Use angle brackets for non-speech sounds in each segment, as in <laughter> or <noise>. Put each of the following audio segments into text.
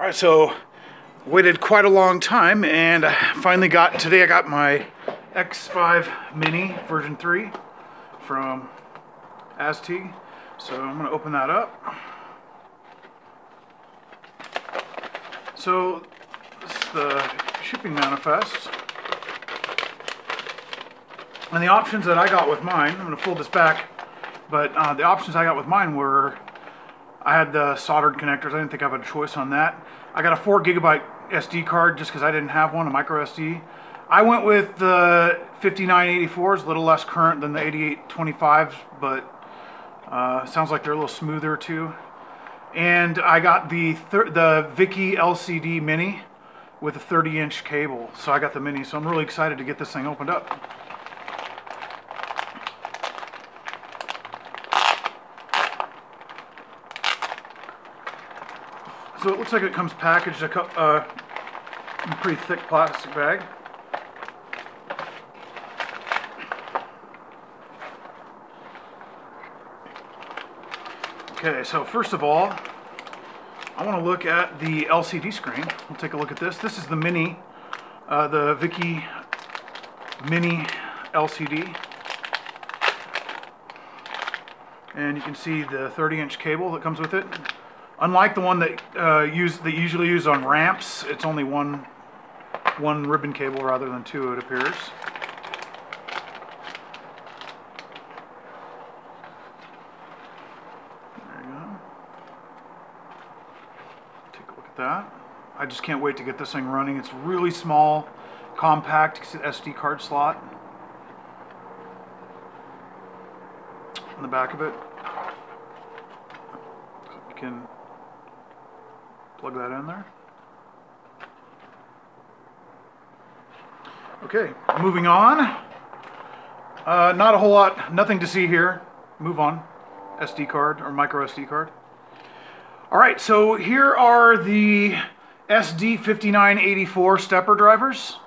All right, so waited quite a long time and I finally got, today I got my X5 Mini version 3 from Azteeg. So I'm gonna open that up. So this is the shipping manifest. And the options that I got with mine, I'm gonna fold this back, but uh, the options I got with mine were I had the soldered connectors. I didn't think I had a choice on that. I got a four gigabyte SD card just because I didn't have one, a micro SD. I went with the 5984s, a little less current than the 8825s, but uh, sounds like they're a little smoother too. And I got the the Viki LCD Mini with a 30 inch cable. So I got the Mini, so I'm really excited to get this thing opened up. So it looks like it comes packaged a uh, in a pretty thick plastic bag. Okay, so first of all, I want to look at the LCD screen. We'll take a look at this. This is the Mini, uh, the Viki Mini LCD. And you can see the 30 inch cable that comes with it. Unlike the one that uh, use that usually use on ramps, it's only one one ribbon cable rather than two, it appears. There you go. Take a look at that. I just can't wait to get this thing running. It's really small, compact SD card slot on the back of it. You can Plug that in there. Okay, moving on. Uh, not a whole lot, nothing to see here. Move on. SD card or micro SD card. All right, so here are the SD5984 stepper drivers.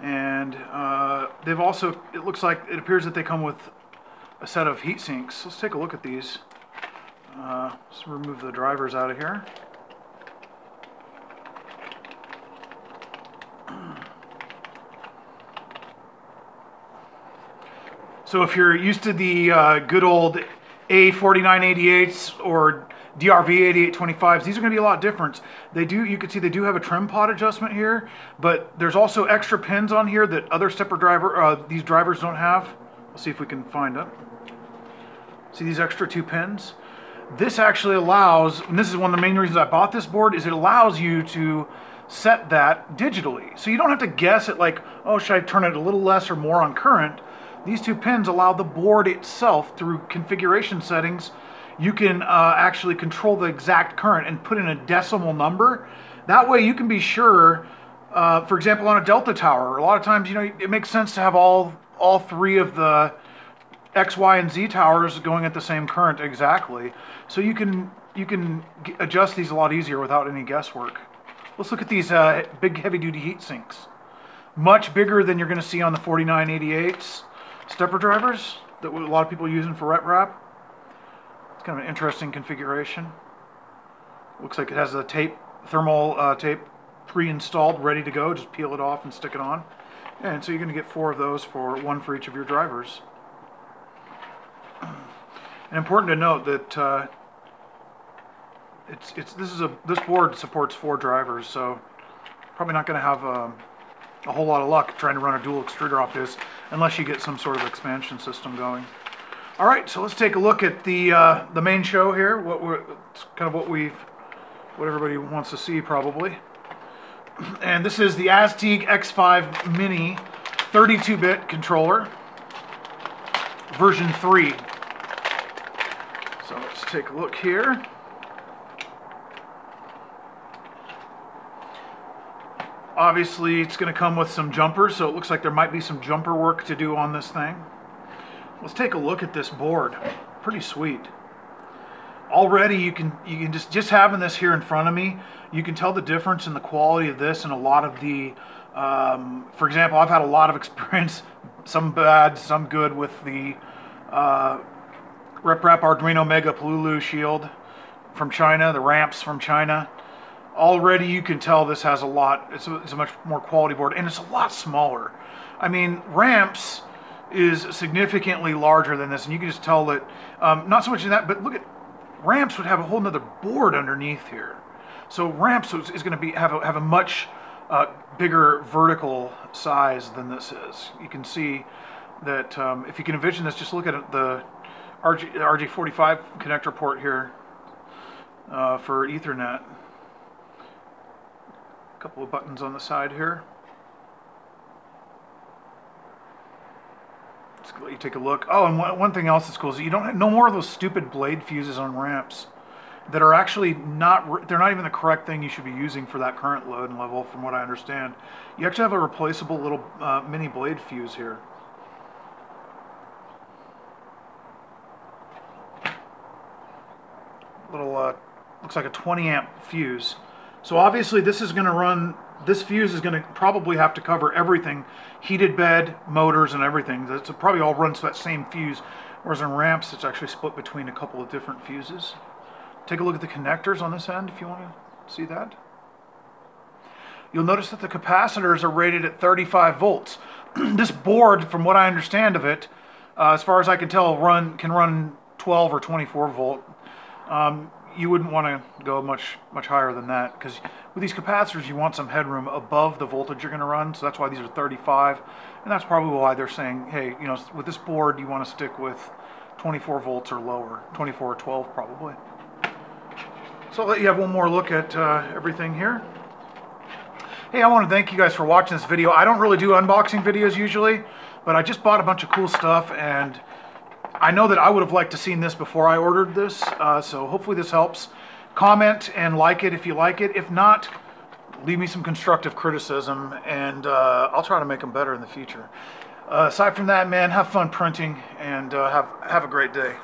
And uh, they've also, it looks like, it appears that they come with a set of heat sinks. Let's take a look at these. Uh, let's remove the drivers out of here. <clears throat> So if you're used to the uh, good old A4988s or DRV 8825s, these are going to be a lot different. They do, you can see they do have a trim pot adjustment here, but there's also extra pins on here that other stepper driver, uh, these drivers don't have. Let's see if we can find them. See these extra two pins? This actually allows, and this is one of the main reasons I bought this board, is it allows you to set that digitally. So you don't have to guess at like, oh, should I turn it a little less or more on current? These two pins allow the board itself through configuration settings. You can uh, actually control the exact current and put in a decimal number. That way you can be sure, uh, for example, on a Delta tower, a lot of times, you know, it makes sense to have all, all three of the X, Y, and Z towers going at the same current exactly. So you can you can adjust these a lot easier without any guesswork. Let's look at these uh, big heavy duty heat sinks. Much bigger than you're going to see on the 4988s stepper drivers that a lot of people using for RepRap. It's kind of an interesting configuration. Looks like it has a tape, thermal uh, tape pre-installed, ready to go. Just peel it off and stick it on. And so you're going to get four of those for one for each of your drivers. And important to note that uh, it's it's this is a this board supports four drivers, so probably not going to have um, a whole lot of luck trying to run a dual extruder off this unless you get some sort of expansion system going. All right, so let's take a look at the uh, the main show here. What we're kind of what we've what everybody wants to see probably. <clears throat> And this is the Azteeg X5 Mini 32-bit controller, version 3 take a look here. Obviously, it's going to come with some jumpers, so it looks like there might be some jumper work to do on this thing. Let's take a look at this board. Pretty sweet. Already, you can you can just just having this here in front of me, you can tell the difference in the quality of this and a lot of the. Um, for example, I've had a lot of <laughs> experience, some bad, some good, with the uh, RepRap Arduino Mega Pololu Shield from China, the ramps from China. already you can tell this has a lot, it's a, it's a much more quality board and it's a lot smaller. I mean, ramps is significantly larger than this and you can just tell that, um, not so much in that, but look at, ramps would have a whole nother board underneath here. So ramps is, is going to be have a, have a much uh, bigger vertical size than this is. You can see that um, if you can envision this, just look at the RG, RJ45 connector port here uh, for Ethernet. A couple of buttons on the side here. Let's let you take a look. Oh, and one, one thing else that's cool is you don't have, no more of those stupid blade fuses on ramps that are actually not, they're not even the correct thing you should be using for that current load and level from what I understand. You actually have a replaceable little uh, mini blade fuse here. Little, uh, looks like a 20 amp fuse. So obviously this is going to run, this fuse is going to probably have to cover everything, heated bed, motors and everything. It's probably all runs to that same fuse, whereas in ramps it's actually split between a couple of different fuses. Take a look at the connectors on this end if you want to see that. You'll notice that the capacitors are rated at 35 volts. <clears throat> this board, from what I understand of it, uh, as far as I can tell, run can run 12 or 24 volt. Um, you wouldn't want to go much much higher than that because with these capacitors you want some headroom above the voltage you're going to run so that's why these are 35 and that's probably why they're saying hey you know with this board you want to stick with 24 volts or lower 24 or 12 probably so I'll let you have one more look at uh, everything here. Hey, I want to thank you guys for watching this video. I don't really do unboxing videos usually, but I just bought a bunch of cool stuff and I know that I would have liked to seen this before I ordered this, uh, so hopefully this helps. Comment and like it if you like it. If not, leave me some constructive criticism and uh, I'll try to make them better in the future. Uh, aside from that, man, have fun printing and uh, have, have a great day.